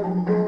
Bye.